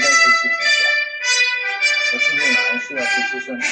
应该去吃青椒，我今天晚上是要去吃生蚝。